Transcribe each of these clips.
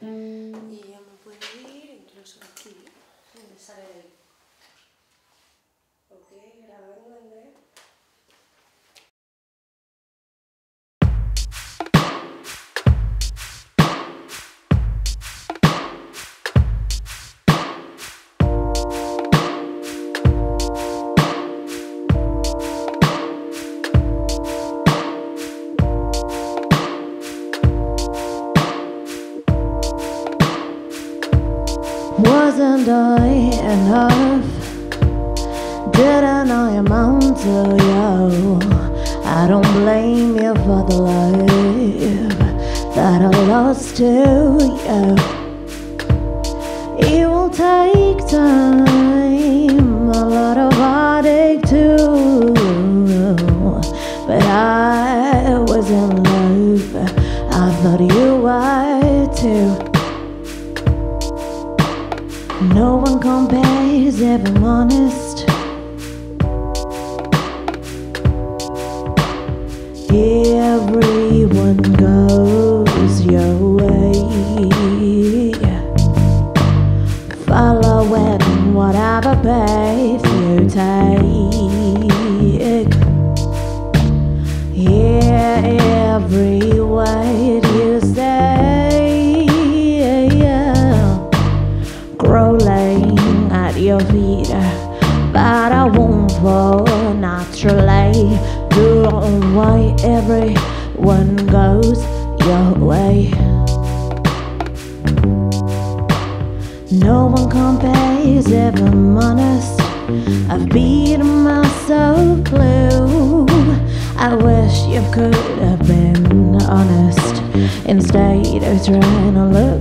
Y ya me puedo ir incluso aquí, donde sale ahí. Ok, grabando Andrea. Wasn't I enough? Didn't I amount to you? I don't blame you for the life that I lost to you. It will take time, a lot of heartache too. But I was in love, I thought you were too. No one compares I'm honest. Everyone goes your way. Following whatever path you take. Naturally. Do why everyone goes your way. No one compares if I'm honest. I've beaten myself blue. I wish you could have been honest instead of trying to look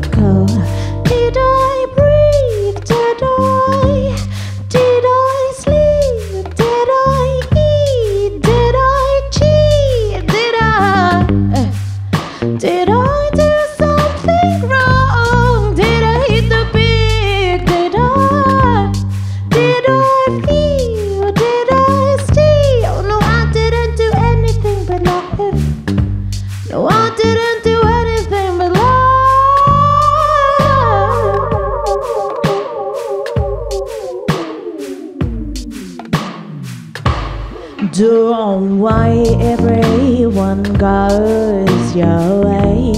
Don't why everyone goes your way.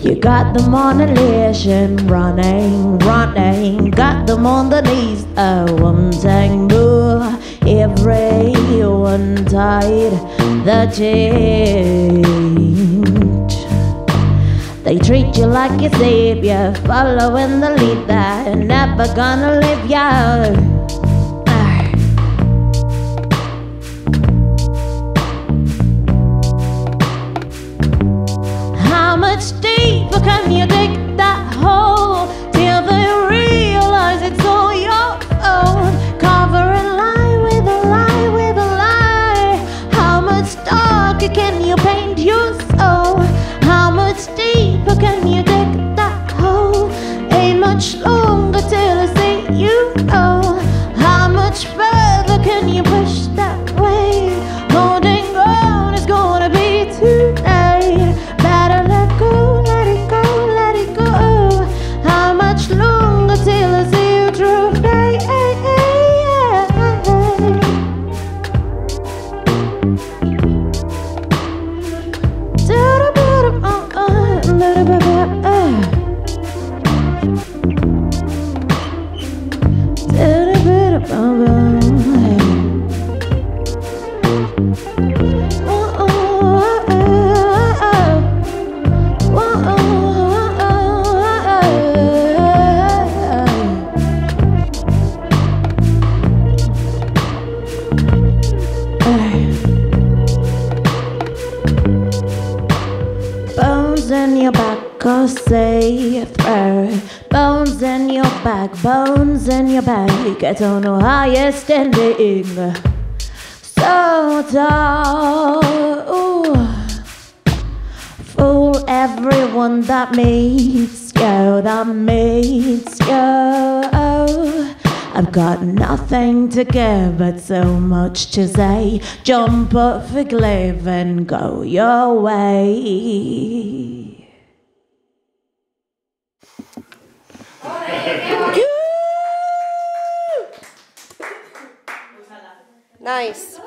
You got them on the leash running, running. Got them on the knees, oh, wanting more. Everyone tied the change. They treat you like a savior, following the lead. They're never gonna leave you. Darker can you paint your soul? How much deeper can you dig that hole? Ain't much longer Bones in your back are safe. Bones in your back, bones in your back. Don't know how you're standing so tall. Ooh. Fool everyone that meets you, that meets you. I've got nothing to give but so much to say. Jump off a cliff and go your way. Nice.